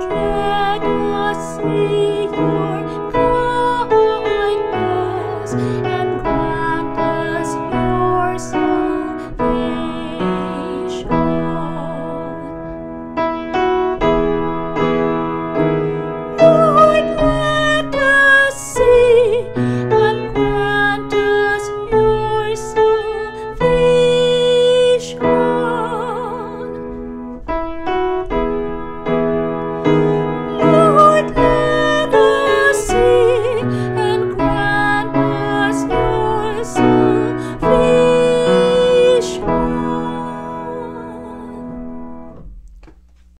let us see.